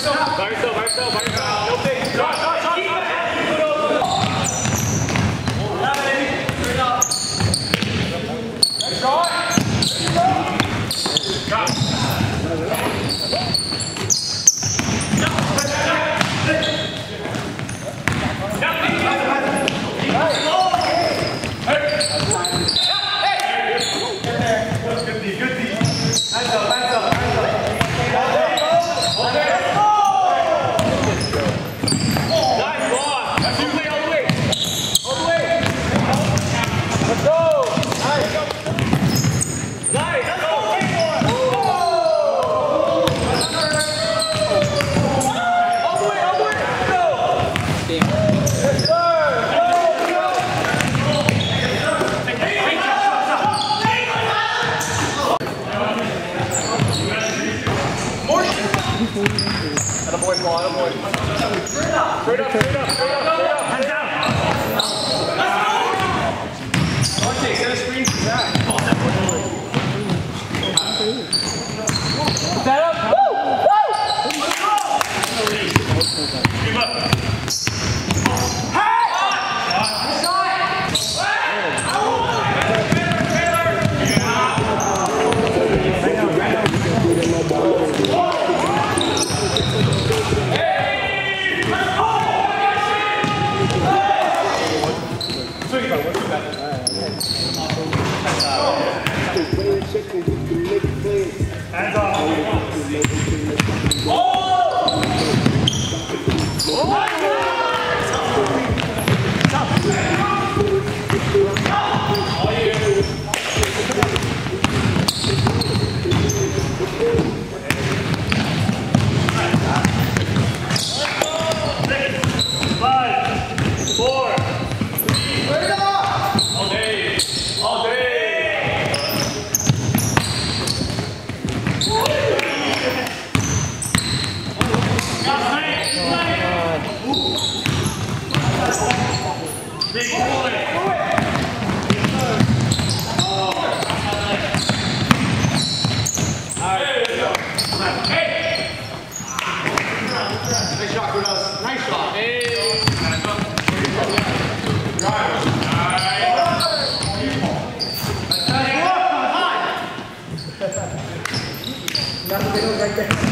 Go! Attaboy, Paul, attaboy. Straight up, straight up, straight up, straight up. Hands down. Oh! Gracias.